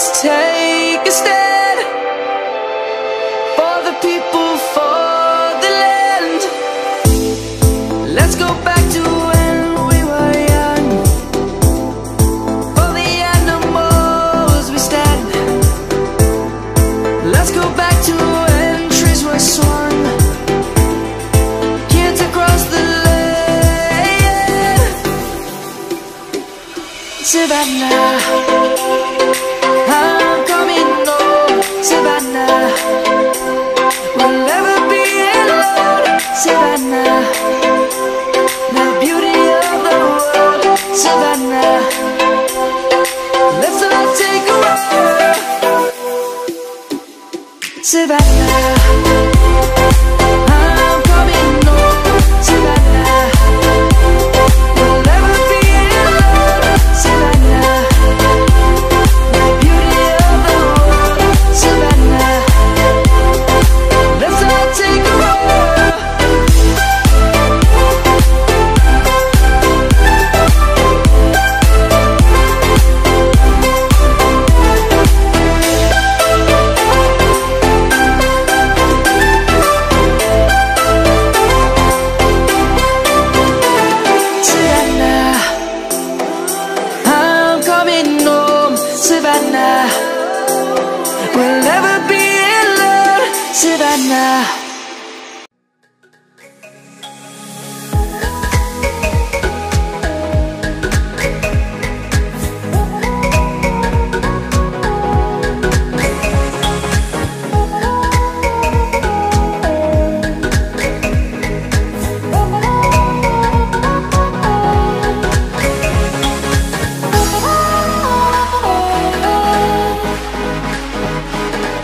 Always take a stand Savannah.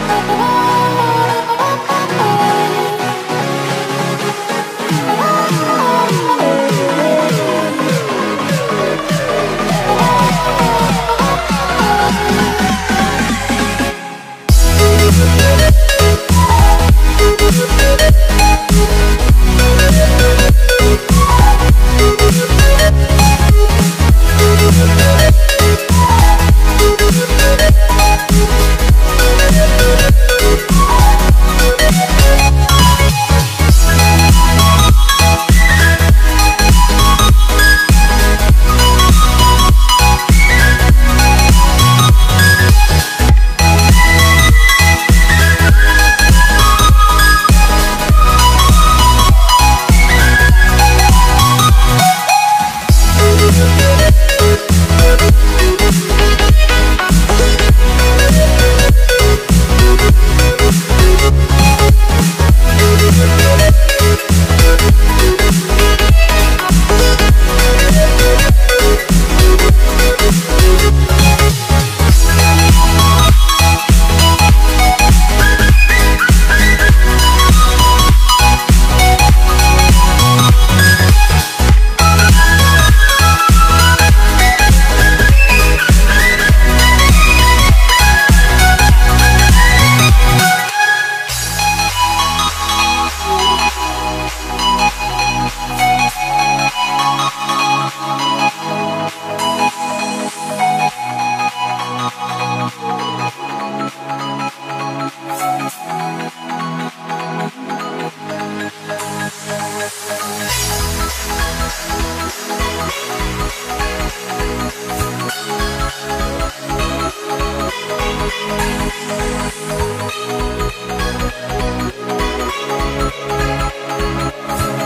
Oh, oh, oh.